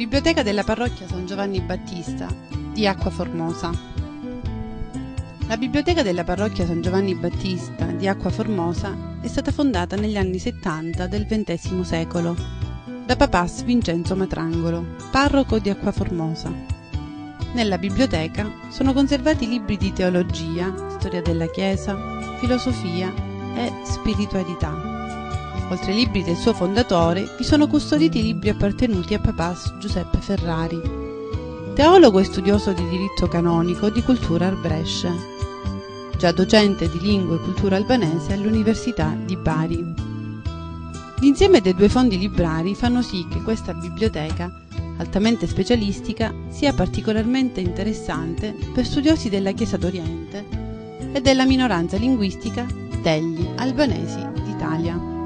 Biblioteca della parrocchia San Giovanni Battista di Acqua Formosa. La Biblioteca della parrocchia San Giovanni Battista di Acqua Formosa è stata fondata negli anni 70 del XX secolo da Papas Vincenzo Matrangolo, parroco di Acqua Formosa. Nella biblioteca sono conservati libri di teologia, storia della Chiesa, filosofia e spiritualità. Oltre ai libri del suo fondatore, vi sono custoditi libri appartenuti a Papas Giuseppe Ferrari, teologo e studioso di diritto canonico di cultura al Brescia, già docente di lingua e cultura albanese all'Università di Bari. L'insieme dei due fondi librari fanno sì che questa biblioteca, altamente specialistica, sia particolarmente interessante per studiosi della Chiesa d'Oriente e della minoranza linguistica degli albanesi d'Italia.